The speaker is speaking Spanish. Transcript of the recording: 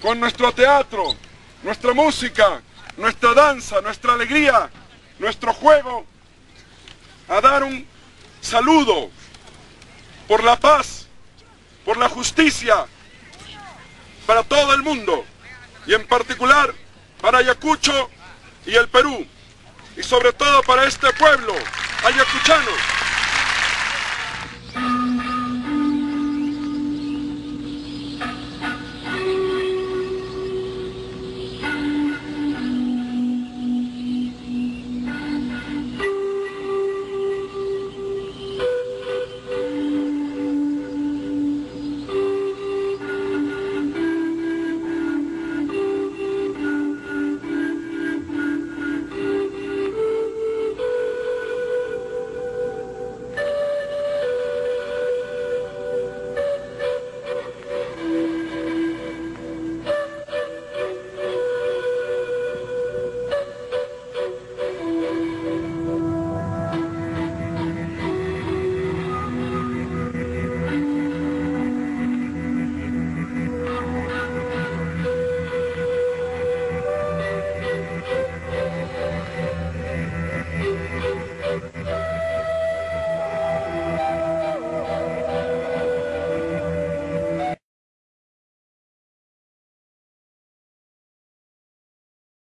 con nuestro teatro, nuestra música, nuestra danza, nuestra alegría, nuestro juego, a dar un saludo por la paz, por la justicia, para todo el mundo, y en particular para Ayacucho y el Perú, y sobre todo para este pueblo ayacuchano,